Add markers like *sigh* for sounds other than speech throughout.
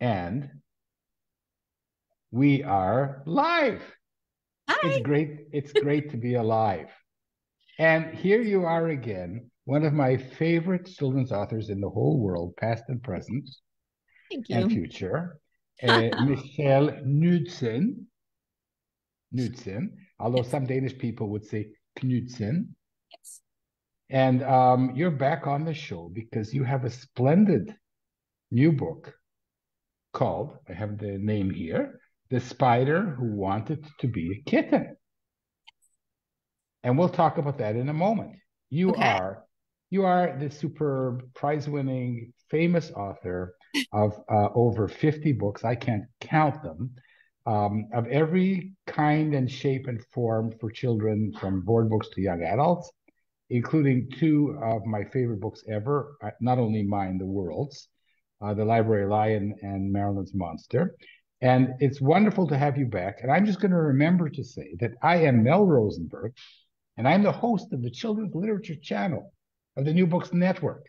and we are live. Hi. It's great. It's great to be alive. And here you are again, one of my favorite children's authors in the whole world, past and present Thank you, and future, uh, *laughs* Michelle Knudsen. Knudsen, although some Danish people would say Knudsen. Yes. And um, you're back on the show because you have a splendid new book called, I have the name here, The Spider Who Wanted to Be a Kitten. And we'll talk about that in a moment. You Okay. are you are the superb prize-winning famous author of uh, over 50 books. I can't count them. Um, of every kind and shape and form for children, from board books to young adults, including two of my favorite books ever, uh, not only mine, the world's, uh, The Library Lion and Marilyn's Monster. And it's wonderful to have you back. And I'm just going to remember to say that I am Mel Rosenberg, and I'm the host of the Children's Literature Channel of the New Books Network.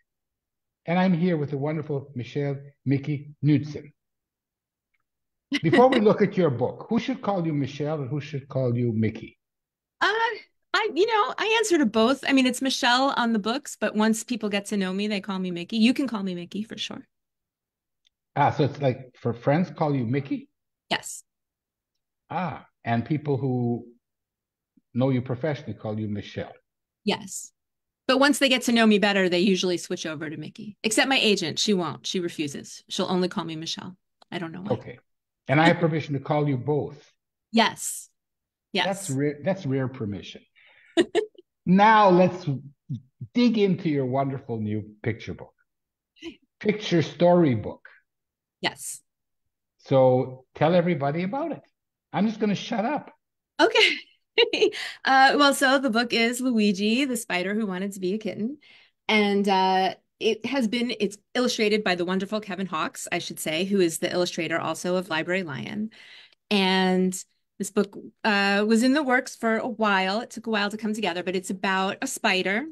And I'm here with the wonderful Michelle Mickey Knudsen. Before we look at your book, who should call you Michelle and who should call you Mickey? Uh, I, you know, I answer to both. I mean, it's Michelle on the books, but once people get to know me, they call me Mickey. You can call me Mickey for sure. Ah, so it's like for friends call you Mickey? Yes. Ah, and people who know you professionally call you Michelle. Yes. But once they get to know me better, they usually switch over to Mickey. Except my agent, she won't. She refuses. She'll only call me Michelle. I don't know why. Okay. And I have permission to call you both. Yes. Yes. That's rare. That's rare permission. *laughs* now let's dig into your wonderful new picture book, picture story book. Yes. So tell everybody about it. I'm just going to shut up. Okay. *laughs* uh, well, so the book is Luigi, the spider who wanted to be a kitten. And uh, it has been, it's illustrated by the wonderful Kevin Hawkes, I should say, who is the illustrator also of Library Lion. And this book uh, was in the works for a while. It took a while to come together, but it's about a spider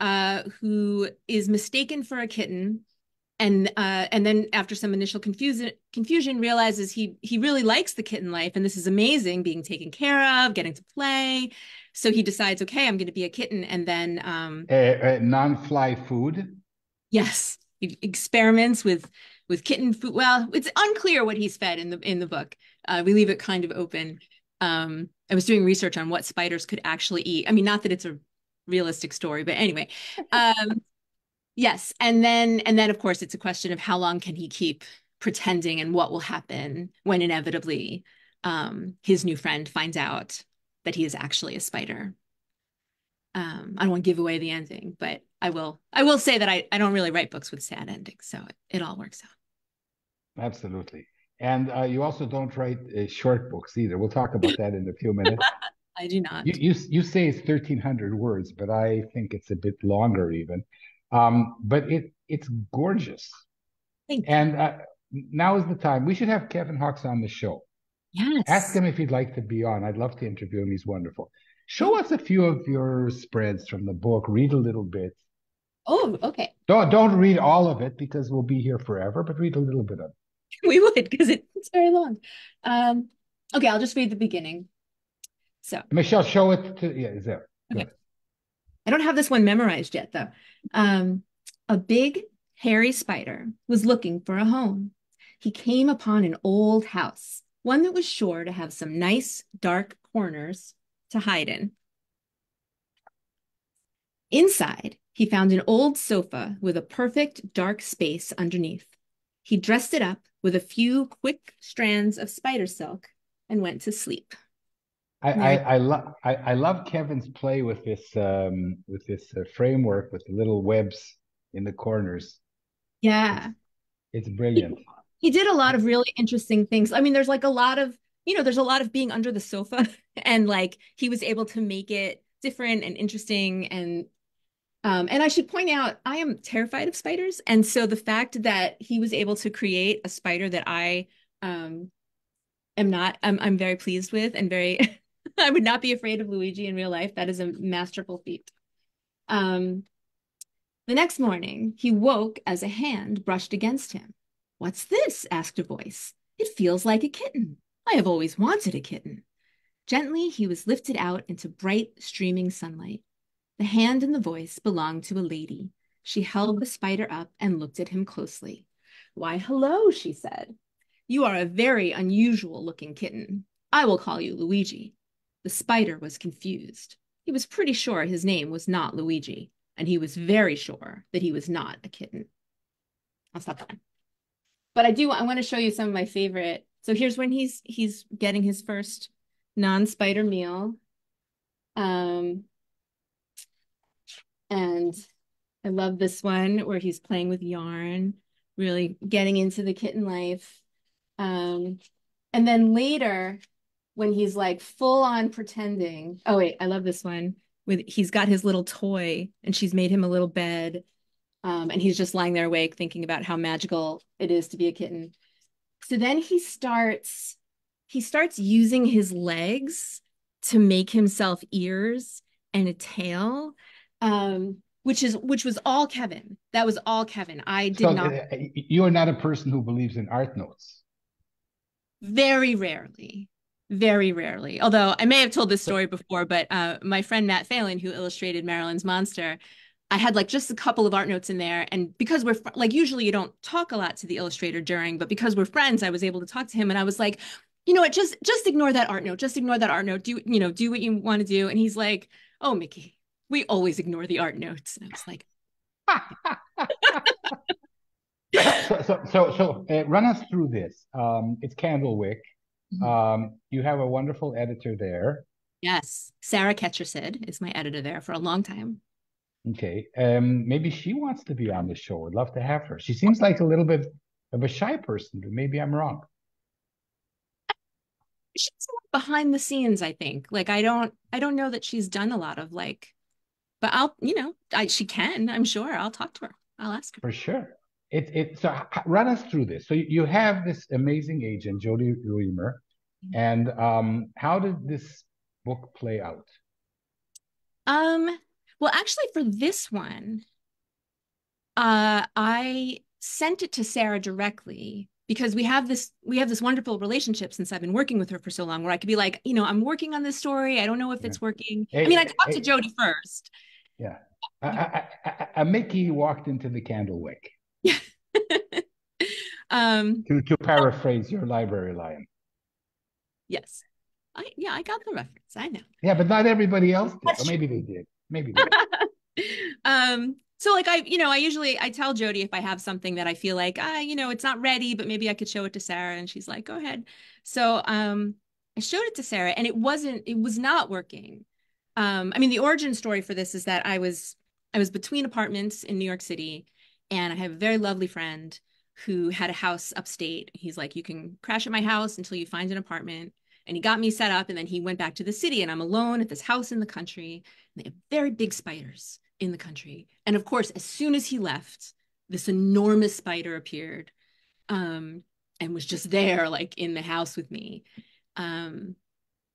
uh, who is mistaken for a kitten and uh, and then after some initial confusion confusion realizes he he really likes the kitten life and this is amazing being taken care of getting to play. So he decides okay i'm going to be a kitten and then um Uh, uh, non-fly food. yes. He experiments with with kitten food. Well it's unclear what he's fed in the in the book. Uh, we leave it kind of open. Um i was doing research on what spiders could actually eat. I mean not that it's a realistic story but anyway. Um Yes, and then and then of course it's a question of how long can he keep pretending and what will happen when inevitably um, his new friend finds out that he is actually a spider. Um, I don't want to give away the ending, but I will. I will say that I, I don't really write books with sad endings, so it, it all works out. Absolutely. And uh, you also don't write uh, short books either. We'll talk about that in a few minutes. *laughs* I do not. You, you, you say it's 1,300 words, but I think it's a bit longer even. Um, but it it's gorgeous. Thank you. And uh, now is the time. We should have Kevin Hawkes on the show. Yes. Ask him if he'd like to be on. I'd love to interview him. He's wonderful. Show us a few of your spreads from the book. Read a little bit. Oh, okay. Don't don't read all of it because we'll be here forever, but read a little bit of it. *laughs* We would because it's very long. Um, okay, I'll just read the beginning. So Michelle, show it to yeah, is there. Okay. I don't have this one memorized yet, though. Um, a big, hairy spider was looking for a home. He came upon an old house, one that was sure to have some nice, dark corners to hide in. Inside, he found an old sofa with a perfect dark space underneath. He dressed it up with a few quick strands of spider silk and went to sleep. I, Yeah. I, I love I, I love Kevin's play with this um with this uh, framework with the little webs in the corners. Yeah. It's brilliant. he did a lot of really interesting things. I mean, there's like a lot of, you know, there's a lot of being under the sofa *laughs* and like he was able to make it different and interesting and um and I should point out I am terrified of spiders and so the fact that he was able to create a spider that I um am not I'm I'm very pleased with and very *laughs* *laughs* I would not be afraid of Luigi in real life. That is a masterful feat. Um the next morning, he woke as a hand brushed against him. What's this? asked a voice. It feels like a kitten. I have always wanted a kitten. Gently, he was lifted out into bright, streaming sunlight. The hand and the voice belonged to a lady. She held the spider up and looked at him closely. Why, hello, she said. You are a very unusual looking kitten. I will call you Luigi. The spider was confused. He was pretty sure his name was not Luigi, and he was very sure that he was not a kitten. I'll stop that. But I do I want to show you some of my favorite. So here's when he's he's getting his first non-spider meal. Um, and I love this one where he's playing with yarn, really getting into the kitten life. Um, and then later, when he's like full on pretending, oh wait, I love this one. With he's got his little toy and she's made him a little bed. Um, and he's just lying there awake thinking about how magical it is to be a kitten. So then he starts he starts using his legs to make himself ears and a tail um, which is which was all kevin. That was all kevin. I did so, not uh, you are not a person who believes in art notes. Very rarely very rarely although i may have told this story before but uh, my friend matt phelan who illustrated marilyn's monster I had like just a couple of art notes in there. And because we're like, usually you don't talk a lot to the illustrator during, but because we're friends, I was able to talk to him and I was like, you know what, just, just ignore that art note. Just ignore that art note. Do, you know, do what you want to do. And he's like, oh, Mickey, we always ignore the art notes. And I was like, so, *laughs* so, so, so uh, run us through this. Um, it's Candlewick. Mm-hmm. Um, you have a wonderful editor there. Yes, Sarah Ketchersid is my editor there for a long time. Okay. Um, maybe she wants to be on the show. I'd love to have her. She seems like a little bit of a shy person, but maybe I'm wrong. She's behind the scenes, I think. Like I don't I don't know that she's done a lot of like but I'll, you know, I she can, I'm sure. I'll talk to her. I'll ask her. For sure. It it so run us through this. So you have this amazing agent, Jodi Reamer, mm-hmm. and um, how did this book play out? Um, well, actually, for this one, uh, I sent it to Sarah directly because we have this we have this wonderful relationship since I've been working with her for so long where I could be like, you know, I'm working on this story. I don't know if yeah. it's working. Hey, I mean, I talked hey, to Jodi first. Yeah. A Mickey walked into the Candlewick. *laughs* Um to, to paraphrase your Library Lion. Yes. I yeah, I got the reference. I know. Yeah, but not everybody else did. Maybe they did. Maybe they. did. *laughs* um so like I, you know, I usually I tell Jodi if I have something that I feel like, ah, you know, it's not ready, but maybe I could show it to Sarah. And she's like, go ahead. So um I showed it to Sarah and it wasn't, it was not working. Um, I mean, the origin story for this is that I was I was between apartments in New York City and I have a very lovely friend who had a house upstate. He's like, you can crash at my house until you find an apartment. And he got me set up and then he went back to the city and I'm alone at this house in the country. And they have very big spiders in the country. And of course, as soon as he left, this enormous spider appeared um, and was just there, like in the house with me. Um,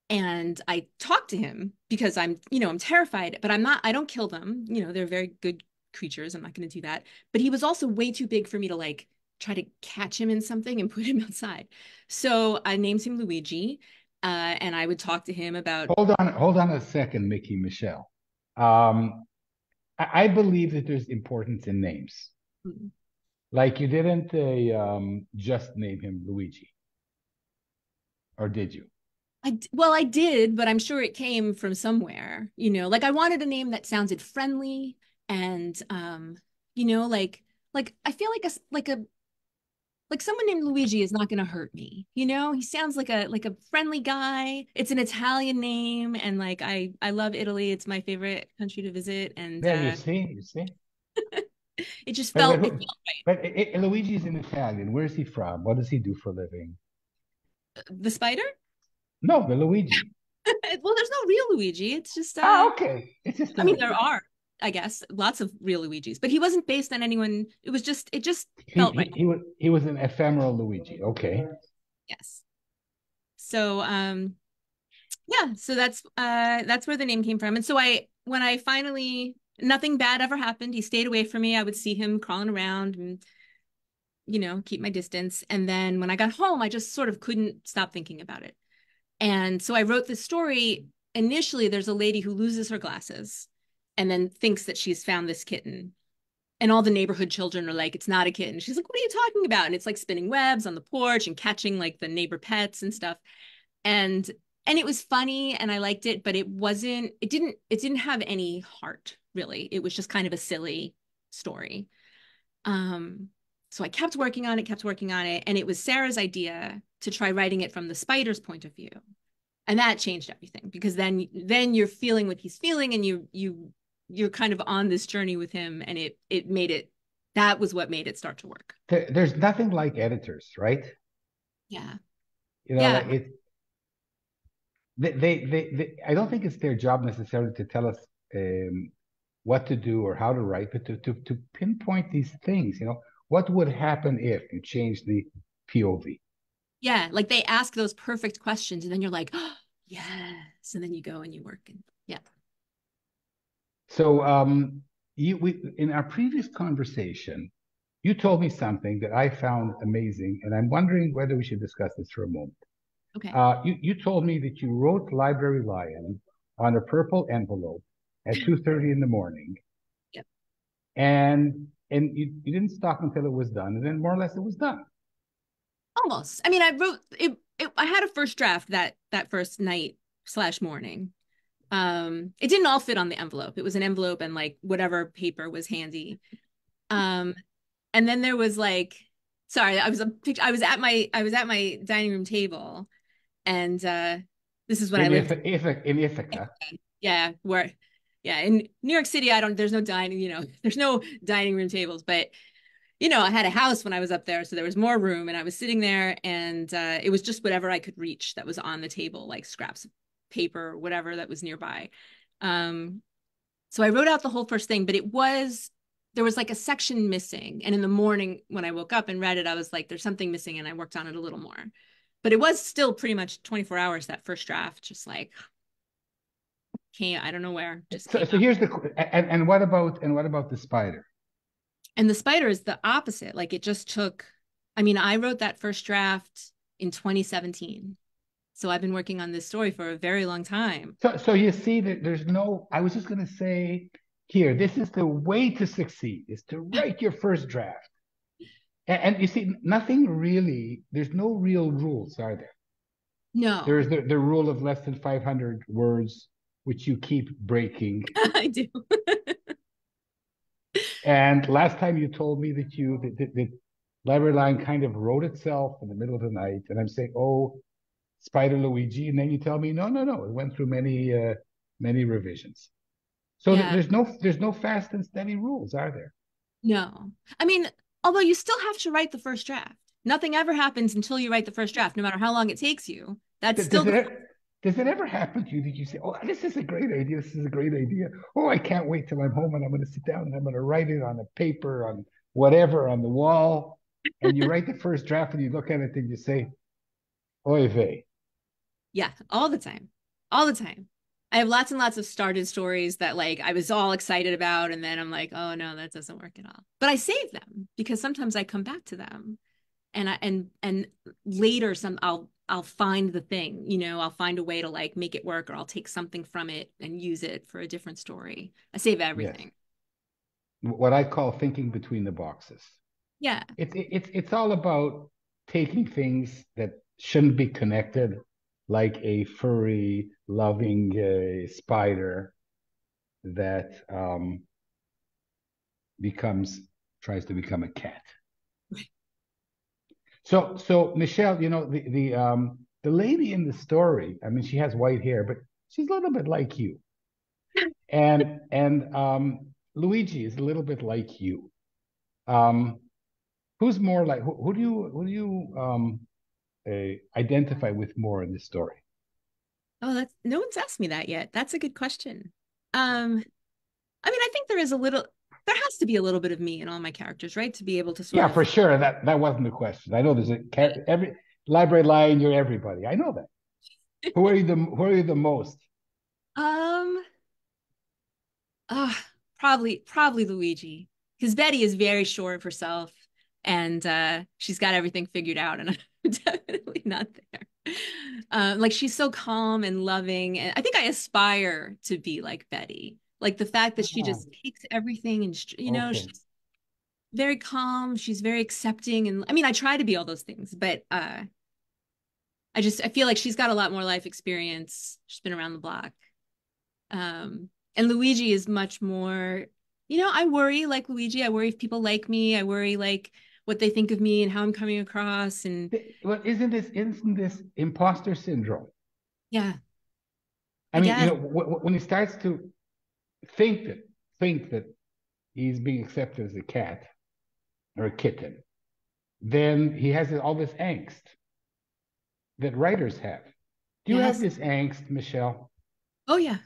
and I talked to him because I'm, you know, I'm terrified, but I'm not, I don't kill them. You know, they're very good creatures. I'm not going to do that. But he was also way too big for me to like try to catch him in something and *laughs* put him outside. So I named him Luigi. Uh, and I would talk to him about. Hold on, hold on a second, Mickey Michelle. Um, I believe that there's importance in names. Mm-hmm. Like you didn't uh, um, just name him Luigi, or did you? I well, I did, but I'm sure it came from somewhere. You know, like I wanted a name that sounded friendly and, um, you know, like like I feel like a like a like someone named Luigi is not going to hurt me. You know, he sounds like a like a friendly guy. It's an Italian name, and like I I love Italy. It's my favorite country to visit. And yeah, uh, you see, you see. *laughs* it just felt. But, but, but it, Luigi is an Italian. Where is he from? What does he do for a living? The spider? No, the Luigi. *laughs* well, there's no real Luigi. It's just. Uh, oh, okay. It's just. I mean, there are. I guess lots of real Luigi's, but he wasn't based on anyone. It was just it just felt he, right. He, he was he was an ephemeral Luigi. Okay. Yes. So um, yeah. So that's uh that's where the name came from, and so I when I finally nothing bad ever happened. He stayed away from me. I would see him crawling around and you know, keep my distance. And then when I got home, I just sort of couldn't stop thinking about it. And so I wrote this story. Initially, there's a lady who loses her glasses and then thinks that she's found this kitten. And all the neighborhood children are like, it's not a kitten. She's like, what are you talking about? And it's like spinning webs on the porch and catching like the neighbor pets and stuff. And and it was funny and I liked it, but it wasn't, it didn't, it didn't have any heart really. It was just kind of a silly story. Um, so I kept working on it, kept working on it. And it was Sarah's idea to try writing it from the spider's point of view. And that changed everything because then then you're feeling what he's feeling and you you you're kind of on this journey with him and it it made it that was what made it start to work. There's nothing like editors, right? Yeah. You know, yeah. it they, they, they, they, I don't think it's their job necessarily to tell us um, what to do or how to write, but to, to, to pinpoint these things. You know, what would happen if you change the POV? Yeah, like they ask those perfect questions, and then you're like, oh, *gasps* yes, and then you go and you work, and yeah. So, um, you we in our previous conversation, you told me something that I found amazing, and I'm wondering whether we should discuss this for a moment. Okay. Uh, you, you told me that you wrote Library Lion on a purple envelope at *clears throat* 2.30 in the morning. Yep. And and you, you didn't stop until it was done. And then more or less it was done. Almost. I mean, I wrote it, it I had a first draft that that first night slash morning. Um, it didn't all fit on the envelope. It was an envelope and like whatever paper was handy. Um, and then there was like sorry, I was a I was at my I was at my dining room table and uh, this is when in I lived Ithaca, in Ithaca. Yeah, where yeah in New York City, I don't. There's no dining. You know, *laughs* there's no dining room tables, but you know, I had a house when I was up there, so there was more room, and I was sitting there, and uh, it was just whatever I could reach that was on the table, like scraps of paper, whatever that was nearby. Um, so I wrote out the whole first thing, but it was there was like a section missing, and in the morning when I woke up and read it, I was like, "There's something missing," and I worked on it a little more. But it was still pretty much 24 hours that first draft just like came i don't know where just so, so here's the and, and what about and what about the spider? And the spider is the opposite. Like it just took i mean i wrote that first draft in 2017 so i've been working on this story for a very long time so so you see that there's no i was just going to say here this is the way to succeed is to write your first draft and, and you see, nothing really, there's no real rules, are there? No. There's the, the rule of less than 500 words, which you keep breaking. *laughs* I do. *laughs* and last time you told me that you, that, the Library Lion kind of wrote itself in the middle of the night. And I'm saying, oh, Spider Luigi. And then you tell me, no, no, no, it went through many, uh, many revisions. So yeah. there's no, there's no fast and steady rules, are there? No. I mean, Although you still have to write the first draft. Nothing ever happens until you write the first draft, no matter how long it takes you. That's does, still. Does it, does it ever happen to you that you say, "Oh, this is a great idea. This is a great idea. Oh, I can't wait till I'm home and I'm going to sit down and I'm going to write it on a paper, on whatever, on the wall." And you write the first draft and you look at it and you say, "Oy vey." Yeah, all the time, all the time. I have lots and lots of started stories that like I was all excited about, and then I'm like, oh no, that doesn't work at all. But I save them because sometimes I come back to them, and I and and later some I'll I'll find the thing, you know, I'll find a way to like make it work, or I'll take something from it and use it for a different story. I save everything. Yes. What I call thinking between the boxes. Yeah, it's it's it's all about taking things that shouldn't be connected like a furry, loving uh, spider that um, becomes tries to become a cat. So, so Michelle, you know the the um, the lady in the story. I mean, she has white hair, but she's a little bit like you, *laughs* and and um, Luigi is a little bit like you. Um, who's more like who, who do you who do you um, uh, identify with more in this story? Oh, that's no one's asked me that yet. That's a good question. Um, I mean, I think there is a little, there has to be a little bit of me in all my characters, right? To be able to. yeah, of... for sure. That that wasn't the question. I know there's a every library lion. You're everybody. I know that. *laughs* who are you the Who are you the most? Um. Uh, probably probably Luigi because Betty is very sure of herself and uh, she's got everything figured out, and *laughs* *laughs* definitely not there. Um, like she's so calm and loving, and I think I aspire to be like Betty. Like the fact that she just takes everything and you know okay. she's very calm. She's very accepting, and I mean I try to be all those things, but uh, I just I feel like she's got a lot more life experience. She's been around the block. Um, and Luigi is much more, you know, I worry like Luigi. I worry if people like me. I worry like what they think of me and how I'm coming across. And well, isn't this isn't this imposter syndrome? Yeah. I mean, you know, when he starts to think that think that he's being accepted as a cat or a kitten, then he has all this angst that writers have. Do you yes. have this angst, Michelle? Oh yeah.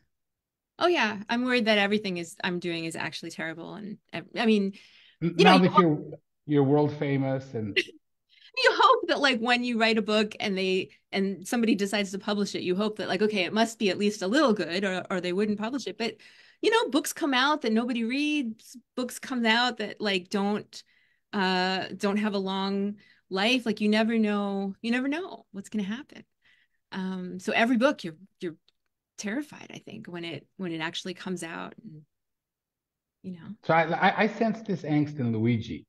Oh yeah. I'm worried that everything is I'm doing is actually terrible. And I mean, you now know, that you're you're world famous and *laughs* you hope that like when you write a book and they and somebody decides to publish it, you hope that like, okay, it must be at least a little good or or they wouldn't publish it. But you know, books come out that nobody reads, books come out that like don't uh don't have a long life. Like you never know you never know what's going to happen. Um so every book you're you're terrified i think when it when it actually comes out and you know? So i i sense this angst in luigi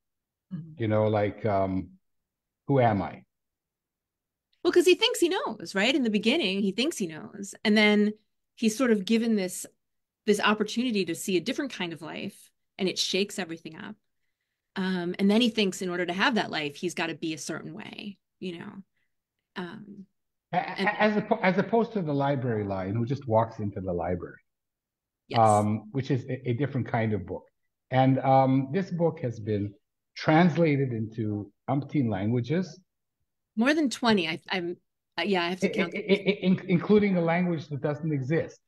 mm-hmm. you know like um who am i well because he thinks he knows right in the beginning he thinks he knows and then he's sort of given this this opportunity to see a different kind of life and it shakes everything up um, and then he thinks in order to have that life, he's got to be a certain way, you know. Um, and, as, as opposed to the library lion who just walks into the library, yes. um, which is a, a, different kind of book. And um, this book has been translated into umpteen languages. More than 20. I, am uh, yeah, I have to count. It, it, it, including a language that doesn't exist.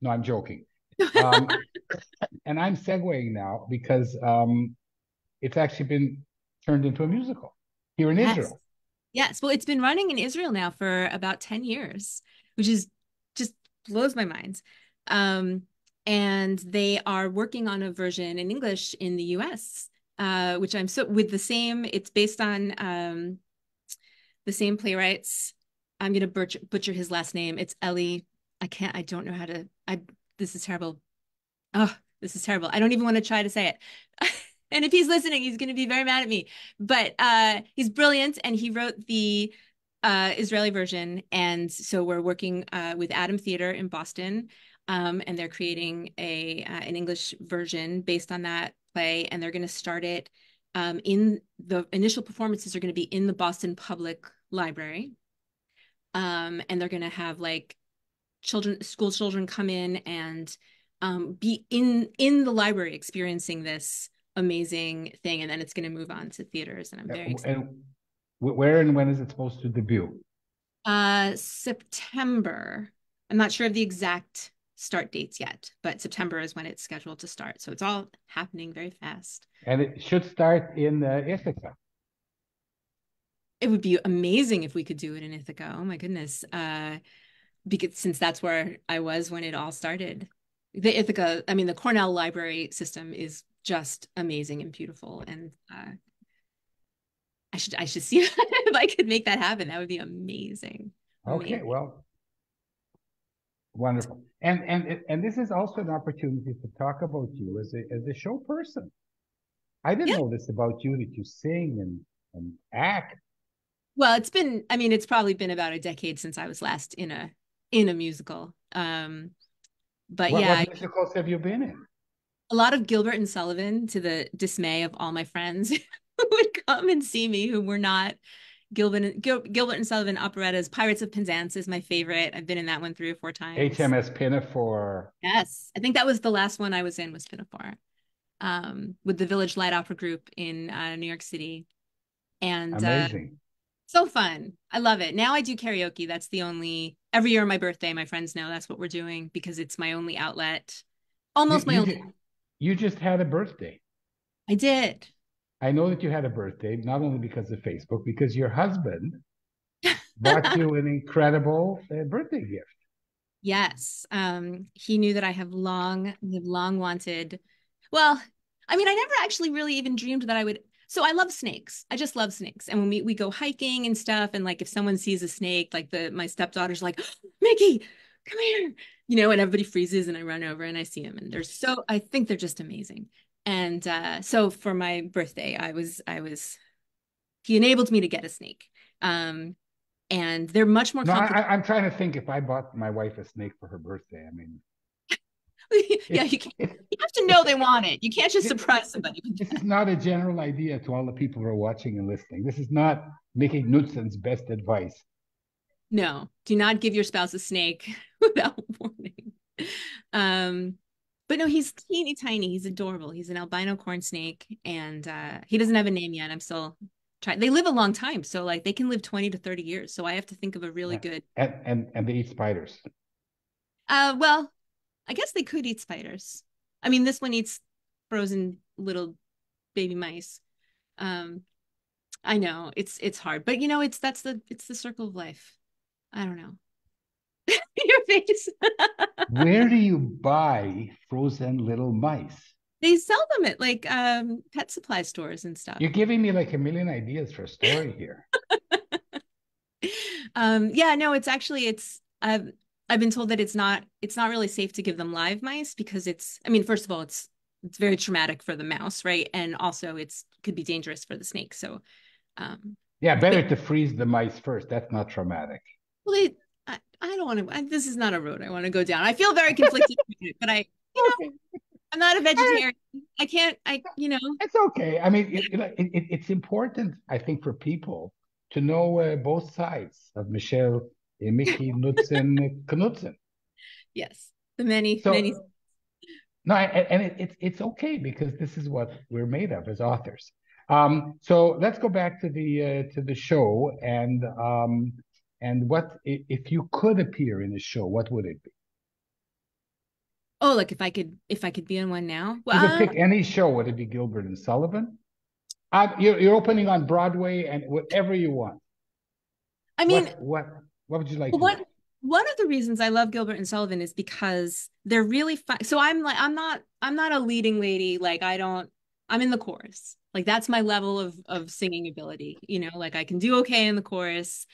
No, I'm joking. *laughs* Um, and I'm segueing now because um, it's actually been turned into a musical here in yes. Israel. Yes. Well, it's been running in Israel now for about 10 years, which is just blows my mind. Um, and they are working on a version in English in the US, uh, which I'm so with the same, it's based on um, the same playwrights. I'm to butcher, butcher his last name. It's Ellie. I can't, I don't know how to, I, this is terrible. Oh, this is terrible. I don't even want to try to say it. *laughs* and if he's listening, he's to be very mad at me. But uh, he's brilliant, and he wrote the uh, Israeli version. And so we're working uh, with Adam Theater in Boston, um, and they're creating a uh, an English version based on that play, and they're going to start it um, in the initial performances are going to be in the Boston Public Library, um, and they're going to have like children, school children, come in and um, be in in the library experiencing this amazing thing and then it's going to move on to theaters and i'm very excited. and where and when is it supposed to debut? Uh september. I'm not sure of the exact start dates yet but september is when it's scheduled to start so it's all happening very fast and it should start in uh, ithaca it would be amazing if we could do it in ithaca oh my goodness uh because since that's where i was when it all started the ithaca i mean the cornell library system is just amazing and beautiful. And uh, I should I should see *laughs* if I could make that happen. That would be amazing. Okay, amazing. well, wonderful. And and and this is also an opportunity to talk about you as a as a show person. I didn't know this about you that you sing and and act. Well, it's been I mean it's probably been about a decade since I was last in a in a musical. Um but what, yeah. What musicals have you been in? a lot of Gilbert and Sullivan to the dismay of all my friends *laughs* who would come and see me who were not Gilbert, Gil, Gilbert and Sullivan operettas. Pirates of Penzance is my favorite. I've been in that one three or four times. HMS Pinafore. Yes, I think that was the last one I was in was Pinafore, um, with the Village Light Opera Group in uh, New York City, and uh, amazing. Uh, so fun. I love it. Now I do karaoke. That's the only every year on my birthday. My friends know that's what we're doing because it's my only outlet. Almost you, my you only. You just had a birthday. I did. I know that you had a birthday, not only because of Facebook, because your husband *laughs* bought you an incredible uh, birthday gift. Yes. Um, he knew that I have long, long wanted. Well, I mean, I never actually really even dreamed that I would. so I love snakes. I just love snakes. And when we, we go hiking and stuff, and like if someone sees a snake, like the my stepdaughter's like, *gasps* Mickey, come here, you know, and everybody freezes and I run over and I see them. And they're so I think they're just amazing. And uh, so for my birthday, I was I was he enabled me to get a snake. Um, and they're much more. No, I, am trying to think if I bought my wife a snake for her birthday. I mean, *laughs* yeah, you, you have to know they want it. You can't just surprise somebody. This is not a general idea to all the people who are watching and listening. This is not Mickey Knudsen's best advice. No, do not give your spouse a snake *laughs* without warning. Um, but no, he's teeny tiny. He's adorable. He's an albino corn snake, and uh, he doesn't have a name yet. I'm still trying. They live a long time, so like they can live 20 to 30 years. So I have to think of a really yeah. good. And, and and they eat spiders. Uh, well, I guess they could eat spiders. I mean, this one eats frozen little baby mice. Um, I know it's it's hard, but you know, it's that's the it's the circle of life. I don't know. *laughs* Your face. Where do you *laughs* buy frozen little mice? They sell them at like um pet supply stores and stuff. You're giving me like a million ideas for a story here. *laughs* um yeah, no, it's actually it's I've I've been told that it's not it's not really safe to give them live mice because it's I mean first of all it's it's very traumatic for the mouse right and also it's could be dangerous for the snake so um yeah better but, to freeze the mice first that's not traumatic well they I, I don't want to this is not a road I want to go down I feel very conflicted *laughs* but I you know I'm not a vegetarian I can't I you know it's okay I mean it, it, it, it's important I think for people to know uh, both sides of Michelle Mickey *laughs* Knudsen Knudsen. Yes, the many so, many. No, and, and it, it's it's okay because this is what we're made of as authors. Um, so let's go back to the uh, to the show and um, and what if you could appear in a show, what would it be? Oh, like if I could if I could be in one now. Well, you could pick any show. Would it be Gilbert and Sullivan? Uh, you're, you're opening on Broadway and whatever you want. I mean, what, what what would you like? One one of the reasons I love Gilbert and Sullivan is because they're really fun. So I'm like I'm not I'm not a leading lady. Like I don't I'm in the chorus. Like that's my level of of singing ability. You know, like I can do okay in the chorus.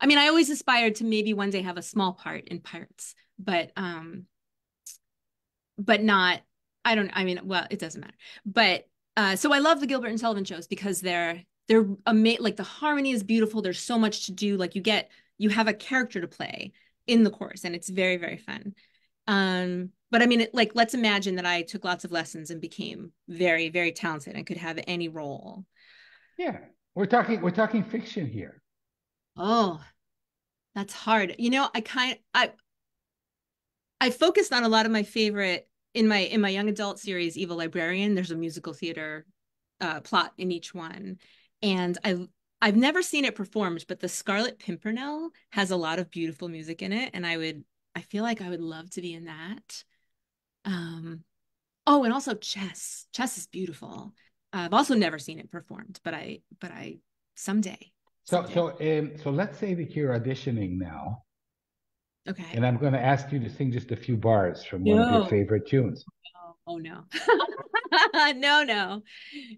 I mean, I always aspired to maybe one day have a small part in Pirates, but um, but not. I don't. I mean, well, it doesn't matter. But uh, so I love the Gilbert and Sullivan shows because they're they're amazing. Like the harmony is beautiful. There's so much to do. Like you get you have a character to play in the course and it's very very fun um but i mean it, like let's imagine that i took lots of lessons and became very very talented and could have any role yeah we're talking we're talking fiction here oh that's hard you know i kind i i focused on a lot of my favorite in my in my young adult series evil librarian there's a musical theater uh, plot in each one and i I've never seen it performed, but the Scarlet Pimpernel has a lot of beautiful music in it, and I would I feel like I would love to be in that. Um, oh, and also chess. Chess is beautiful. I've also never seen it performed, but I but I someday. So so um, so let's say that you're auditioning now. Okay. And I'm going to ask you to sing just a few bars from no. one of your favorite tunes. Oh, oh no. *laughs* no, no.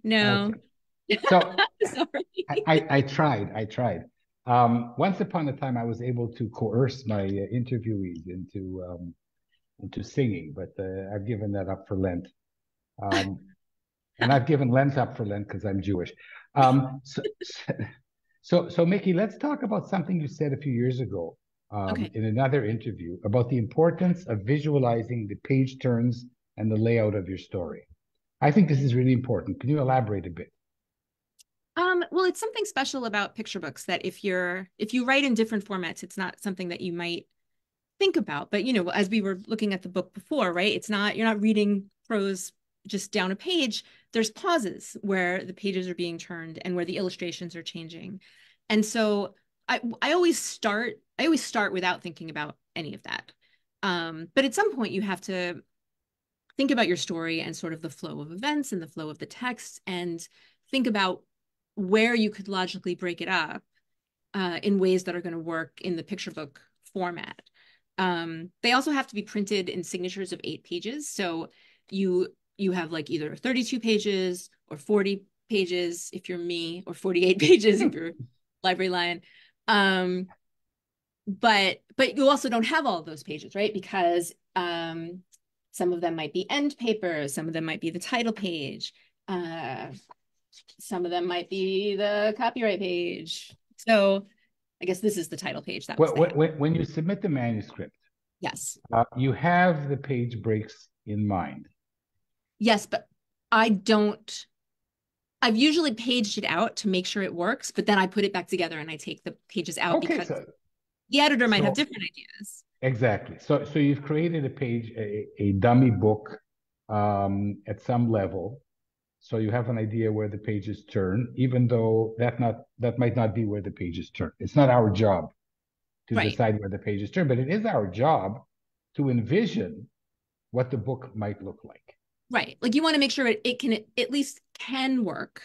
No. Okay. So *laughs* I, I, I, tried, I tried. Um, once upon a time, I was able to coerce my uh, interviewees into um, into singing, but uh, I've given that up for Lent. Um, *laughs* and I've given Lent up for Lent because I'm Jewish. Um, so, so, so, Mickey, let's talk about something you said a few years ago um, okay. in another interview about the importance of visualizing the page turns and the layout of your story. I think this is really important. Can you elaborate a bit? Um, well, it's something special about picture books that if you're if you write in different formats, it's not something that you might think about. But you know, as we were looking at the book before, right? It's not you're not reading prose just down a page. There's pauses where the pages are being turned and where the illustrations are changing. And so I I always start I always start without thinking about any of that. Um, but at some point you have to think about your story and sort of the flow of events and the flow of the text and think about where you could logically break it up uh, in ways that are going to work in the picture book format. Um, they also have to be printed in signatures of eight pages. So you you have like either 32 pages or 40 pages if you're me, or 48 *laughs* pages if you're Library Lion. Um, but but you also don't have all those pages, right? Because um, some of them might be end papers, some of them might be the title page, uh, some of them might be the copyright page. So I guess this is the title page. That well, when, when you submit the manuscript, yes, uh, you have the page breaks in mind. Yes, but I don't. I've usually paged it out to make sure it works, but then I put it back together and I take the pages out okay, because so, the editor might so, have different ideas. Exactly. So, so you've created a page, a, a dummy book um, at some level, so you have an idea where the pages turn, even though that not that might not be where the pages turn. It's not our job to right. decide where the pages turn, but it is our job to envision what the book might look like. Right. Like you want to make sure it, it can at least can work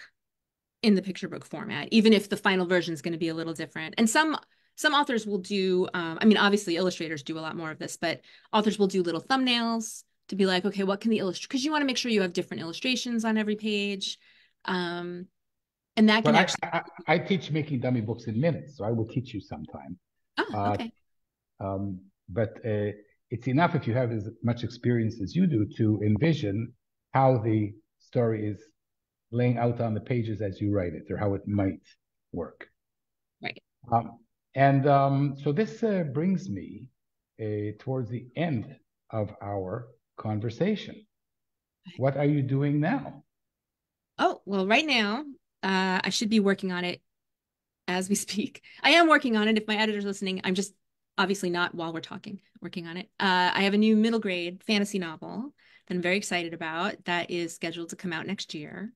in the picture book format, even if the final version is going to be a little different. And some some authors will do um, i mean obviously illustrators do a lot more of this but authors will do little thumbnails to be like okay what can the illustrate because you want to make sure you have different illustrations on every page um, and that can but actually I, I, I, teach making dummy books in minutes so i will teach you sometime oh, uh, okay. Uh, um, but uh, it's enough if you have as much experience as you do to envision how the story is laying out on the pages as you write it or how it might work right um, and um, so this uh, brings me uh, towards the end of our conversation. What are you doing now? Oh, well, right now, uh, I should be working on it as we *laughs* speak. I am working on it. If my editor's listening, I'm just obviously not while we're talking, working on it. Uh, I have a new middle grade fantasy novel that I'm very excited about that is scheduled to come out next year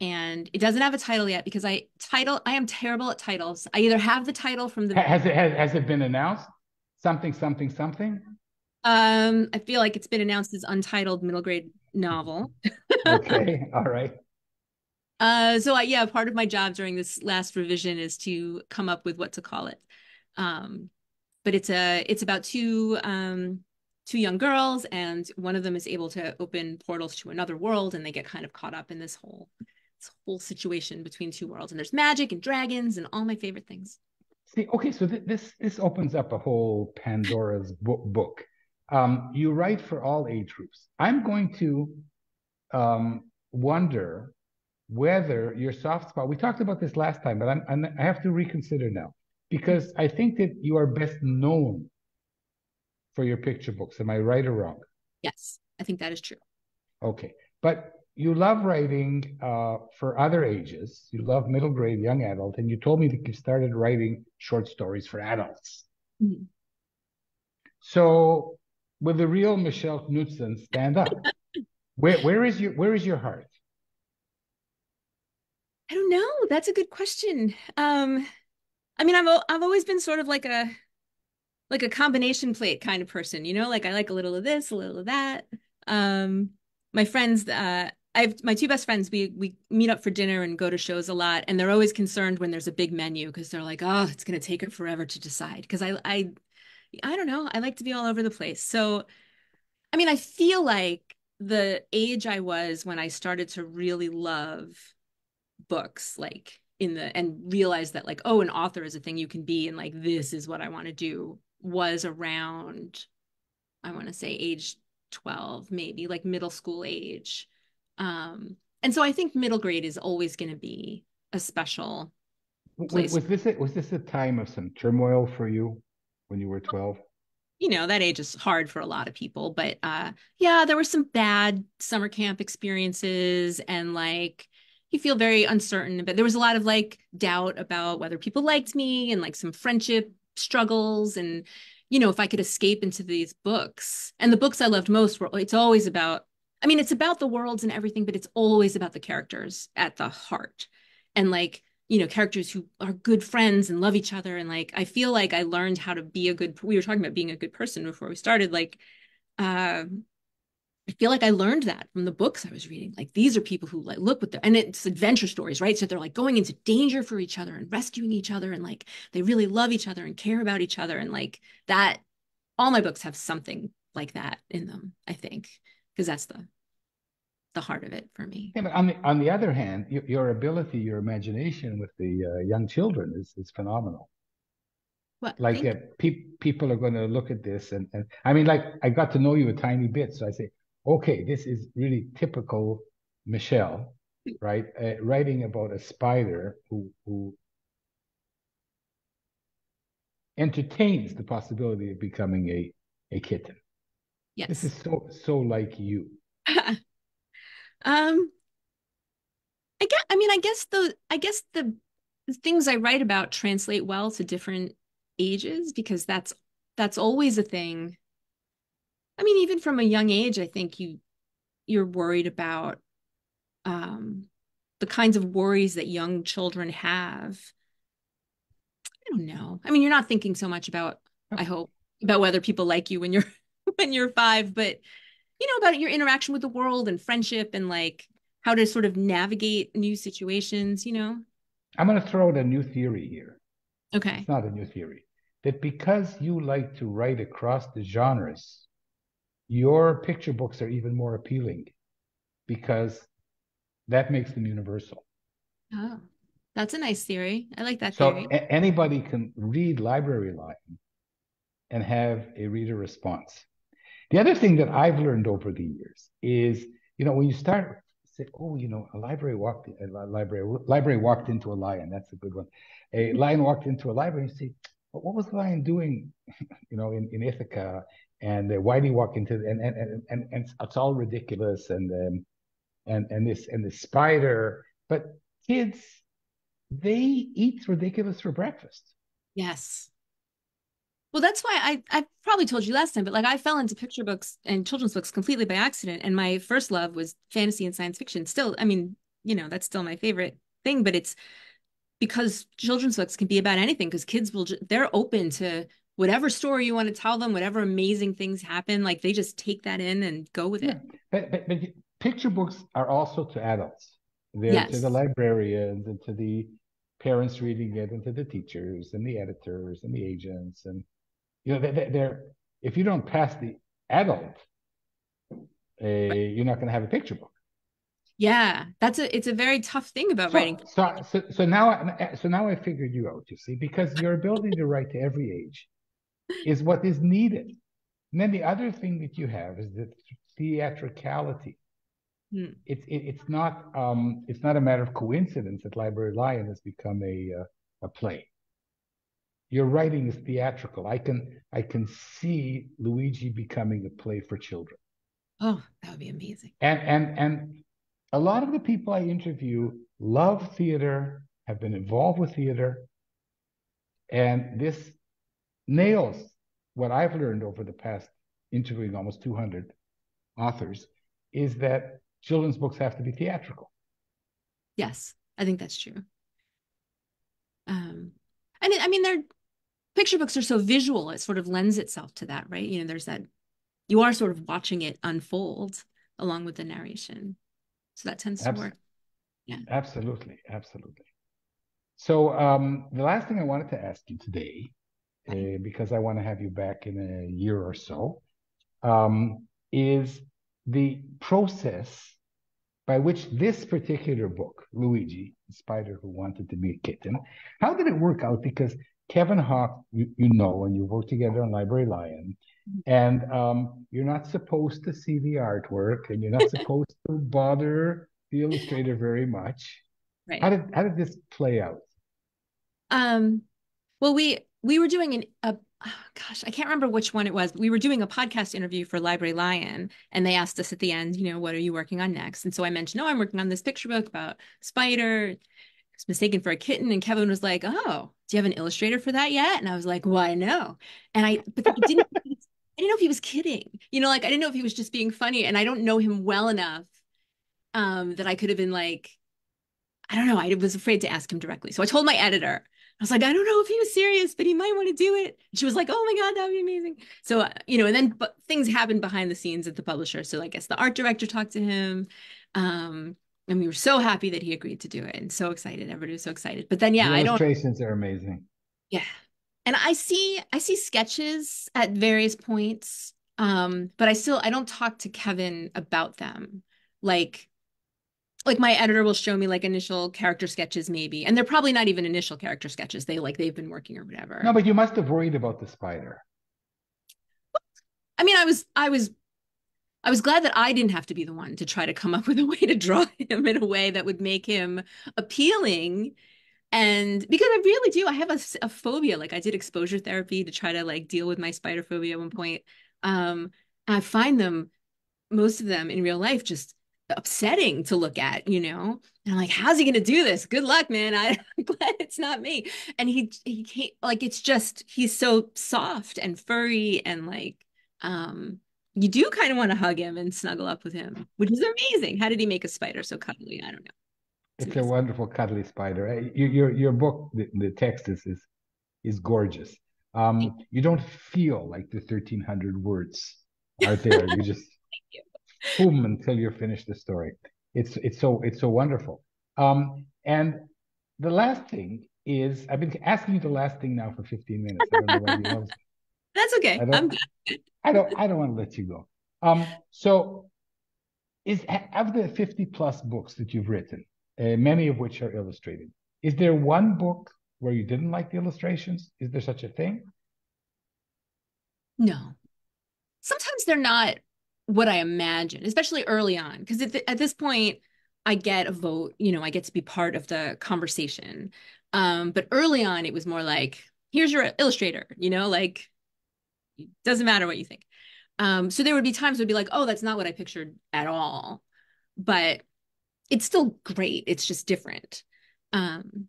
and it doesn't have a title yet because I title I am terrible at titles. I either have the title from the has it has, has it been announced something something something. Um, I feel like it's been announced as untitled middle grade novel. okay, *laughs* all right. Uh, so I, yeah, part of my job during this last revision is to come up with what to call it. Um, but it's a it's about two um two young girls and one of them is able to open portals to another world and they get kind of caught up in this whole this whole situation between two worlds. And there's magic and dragons and all my favorite things. See okay so th- this this opens up a whole pandora's bo- book. Um, you write for all age groups. I'm going to um, wonder whether your soft spot we talked about this last time but I'm, I'm, i have to reconsider now because i think that you are best known for your picture books am i right or wrong yes i think that is true okay but you love writing uh, for other ages. You love middle grade, young adult, and you told me that you started writing short stories for adults. Mm-hmm. So, with the real Michelle Knudsen, stand up. *laughs* where where is your where is your heart? I don't know. That's a good question. Um, I mean, I've I've always been sort of like a like a combination plate kind of person, you know. Like I like a little of this, a little of that. Um, my friends uh, I have my two best friends. We we meet up for dinner and go to shows a lot, and they're always concerned when there's a big menu because they're like, "Oh, it's going to take her forever to decide." Because I I I don't know. I like to be all over the place. So, I mean, I feel like the age I was when I started to really love books, like in the and realize that like, oh, an author is a thing you can be, and like this is what I want to do, was around, I want to say age 12, maybe like middle school age um, and so I think middle grade is always going to be a special place. Was, this a, was this a time of some turmoil for you when you were 12? You know, that age is hard for a lot of people, but uh yeah, there were some bad summer camp experiences and like you feel very uncertain, but there was a lot of like doubt about whether people liked me and like some friendship struggles and you know, if I could escape into these books. And the books I loved most were it's always about I mean, it's about the worlds and everything, but it's always about the characters at the heart. And like, you know, characters who are good friends and love each other. And like, I feel like I learned how to be a good, we were talking about being a good person before we started. Like, uh, I feel like I learned that from the books I was reading. Like these are people who like look with their and it's adventure stories, right? So they're like going into danger for each other and rescuing each other and like they really love each other and care about each other and like that all my books have something like that in them, I think, because that's the the heart of it for me. Yeah, but on the on the other hand, your, your ability, your imagination with the uh, young children is is phenomenal. What? Like uh, pe- people are going to look at this, and and I mean, like I got to know you a tiny bit, so I say, okay, this is really typical Michelle, right? Uh, writing about a spider who who entertains the possibility of becoming a a kitten. Yes. This is so so like you. *laughs* um I guess I mean I guess the I guess the, the things I write about translate well to different ages because that's that's always a thing. I mean even from a young age I think you you're worried about um the kinds of worries that young children have. I don't know. I mean you're not thinking so much about I hope about whether people like you when you're *laughs* when you're 5 but you know, about your interaction with the world and friendship and like how to sort of navigate new situations, you know? I'm going to throw out a new theory here. Okay. It's not a new theory. That because you like to write across the genres, your picture books are even more appealing because that makes them universal. Oh, that's a nice theory. I like that so theory. a- anybody can read Library Lion and have a reader response. The other thing that I've learned over the years is, you know, when you start say, oh, you know, a library walked a library library walked into a lion. That's a good one. A mm-hmm. lion walked into a library. And you see, what was the lion doing, *laughs* you know, in, in Ithaca? And uh, why did he walk into and and, and and and it's all ridiculous and um, and and this and the spider. But kids, they eat ridiculous for breakfast. Yes. Well, that's why I I probably told you last time, but like I fell into picture books and children's books completely by accident, and my first love was fantasy and science fiction. Still, I mean, you know, that's still my favorite thing, but it's because children's books can be about anything because kids will they're open to whatever story you want to tell them, whatever amazing things happen, like they just take that in and go with yeah. it. But, but but picture books are also to adults. They're Yes. to the librarians and to the parents reading it and to the teachers and the editors and the agents and you know they're, they're if you don't pass the adult uh, you're not going to have a picture book Yeah, that's a it's a very tough thing about so, writing. so, so so now I, so now i figured you out you see because your ability to write to every age is what is needed. And then the other thing that you have is the theatricality. Hmm. it's it, it's not um it's not a matter of coincidence that library lion has become a uh, a play. Your writing is theatrical. I can i can see luigi becoming a play for children. Oh, that would be amazing. and and and a lot of the people i interview love theater have been involved with theater and this nails what i've learned over the past interviewing almost 200 authors is that children's books have to be theatrical Yes, I think that's true. Um, and I mean, they're picture books are so visual; it sort of lends itself to that, right? You know, there's that you are sort of watching it unfold along with the narration, so that tends to work. Yeah, Absolutely, absolutely. So um, the last thing I wanted to ask you today, uh, because I want to have you back in a year or so, um, is the process by which this particular book, Luigi, the spider who wanted to be a kitten, how did it work out? Because Kevin Hawkes, you, you know, and you worked together on Library Lion, and um, you're not supposed to see the artwork, and you're not *laughs* supposed to bother the illustrator very much. Right. How did how did this play out? Um, well, we we were doing an a oh, gosh, I can't remember which one it was. But we were doing a podcast interview for Library Lion, and they asked us at the end, you know, what are you working on next? And so I mentioned, oh, I'm working on this picture book about spider. It's mistaken for a kitten, and Kevin was like, "Oh, do you have an illustrator for that yet?" And I was like, "Why no?" And I, but I didn't, I didn't know if he was kidding. You know, like I didn't know if he was just being funny, and I don't know him well enough um, that I could have been like, I don't know. I was afraid to ask him directly, so I told my editor. I was like, I don't know if he was serious, but he might want to do it. She was like, Oh my God, that would be amazing. So, uh, you know, and then but things happened behind the scenes at the publisher. So I guess the art director talked to him. Um, and we were so happy that he agreed to do it and so excited. Everybody was so excited. But then, yeah, the I don't, illustrations are amazing. yeah. And I see, I see sketches at various points. Um, but I still, I don't talk to Kevin about them like like my editor will show me like initial character sketches maybe and they're probably not even initial character sketches. They like they've been working or whatever. No but you must have worried about the spider. I mean i was i was i was glad that i didn't have to be the one to try to come up *laughs* with a way to draw him in a way that would make him appealing. And because i really do i have a, a phobia. Like i did exposure therapy to try to like deal with my spider phobia at one point. Um i find them most of them in real life just upsetting to look at, you know? And I'm like, how's he gonna do this? Good luck, man. I, *laughs* am glad it's not me. And he he can't like it's just he's so soft and furry and like um you do kind of want to hug him and snuggle up with him, which is amazing. How did he make a spider so cuddly? I don't know. It's, it's a wonderful cuddly spider. Your your, your book, the, the text is is is gorgeous. Um, you don't feel like the 1300 words are there. you *laughs* just boom until you finish the story. It's it's so it's so wonderful. Um, and the last thing is I've been asking you the last thing now for 15 minutes. I don't know *laughs* That's okay. I don't, I don't I don't want to let you go. Um, so is of the 50 plus books that you've written, uh, many of which are illustrated, is there one book where you didn't like the illustrations? Is there such a thing? No. Sometimes they're not what I imagine, especially early on, because at, at this point, I get a vote, you know, I get to be part of the conversation. Um, but early on, it was more like, here's your illustrator, you know, like, doesn't matter what you think. Um, so there would be times would be like, oh, that's not what I pictured at all. But it's still great. It's just different. Um,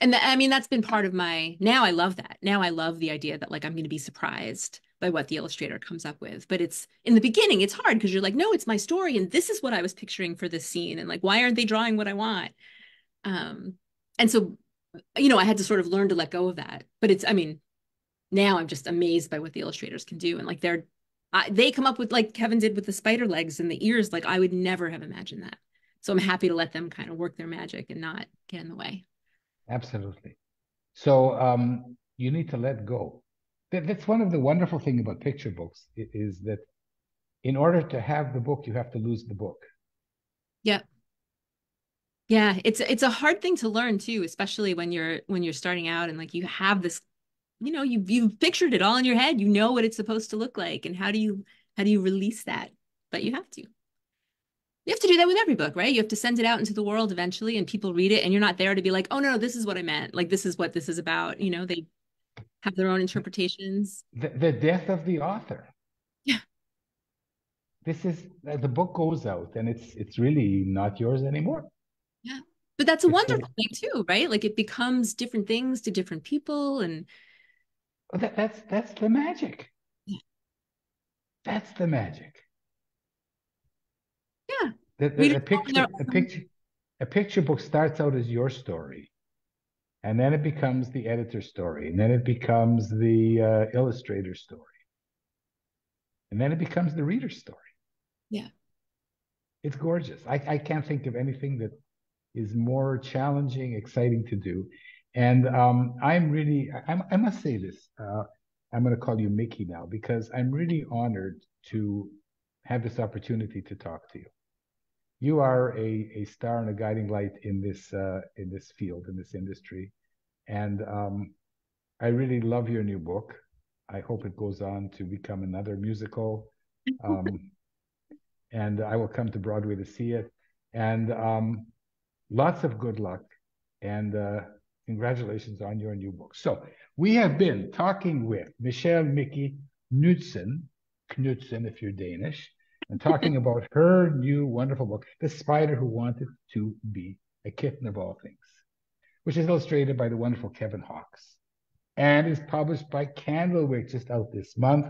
and I mean, that's been part of my, now I love that. Now I love the idea that like I'm going to be surprised by what the illustrator comes up with. But it's in the beginning, it's hard because you're like, no, it's my story. And this is what I was picturing for this scene. And like, why aren't they drawing what I want? Um, and so, you know, I had to sort of learn to let go of that. But it's, I mean, now I'm just amazed by what the illustrators can do. And like, they're, I, they come up with like Kevin did with the spider legs and the ears. Like, I would never have imagined that. So I'm happy to let them kind of work their magic and not get in the way. Absolutely. So um, you need to let go that, that's one of the wonderful thing about picture books is that in order to have the book, you have to lose the book. Yeah. Yeah, it's it's a hard thing to learn too, especially when you're when you're starting out and like you have this, you know, you you've pictured it all in your head. You know what it's supposed to look like, and how do you how do you release that? But you have to. You have to do that with every book, right? You have to send it out into the world eventually, and people read it, and you're not there to be like, oh no, no, this is what I meant. Like this is what this is about. You know, they have their own interpretations. The, the death of the author. Yeah. This is uh, the book goes out and it's it's really not yours anymore. Yeah. But that's a it's wonderful thing too, right? Like it becomes different things to different people and that, that's that's the magic. Yeah. That's the magic. Yeah. The, the, a picture a picture a picture book starts out as your story and then it becomes the editor's story. And then it becomes the uh, illustrator's story. And then it becomes the reader's story. Yeah. It's gorgeous. I, I can't think of anything that is more challenging exciting to do. And um, i'm really I'm, I, must say this uh, i'm going to call you mickey now because i'm really honored to have this opportunity to talk to you you are a, a star and a guiding light in this uh, in this field in this industry, and um, I really love your new book. I hope it goes on to become another musical, *laughs* um, and I will come to Broadway to see it. And um, lots of good luck, and uh, congratulations on your new book. So we have been talking with Michelle Mickey Knudsen, Knudsen if you're Danish and talking about her new wonderful book, The Spider Who Wanted to Be a Kitten of All Things, which is illustrated by the wonderful Kevin Hawkes and is published by Candlewick just out this month.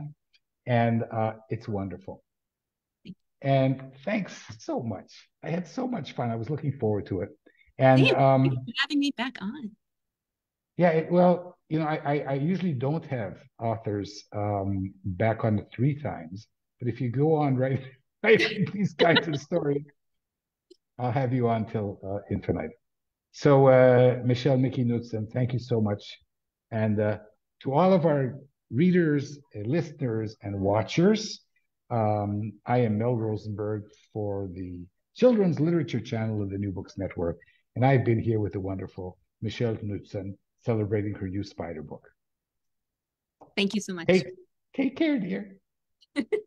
And uh, it's wonderful. And thanks so much. I had so much fun. I was looking forward to it. And um, having me back on. Yeah, it, well, you know, I, I, I usually don't have authors um, back on the three times but if you go on right, *laughs* writing these kinds of stories, I'll have you on till uh, infinite. So, uh, Michelle Mickey Knudsen, thank you so much. And uh, to all of our readers, and listeners, and watchers, um, I am Mel Rosenberg for the children's literature channel of the New Books Network. And I've been here with the wonderful Michelle Knudsen celebrating her new Spider book. Thank you so much. Take, take care, dear. *laughs*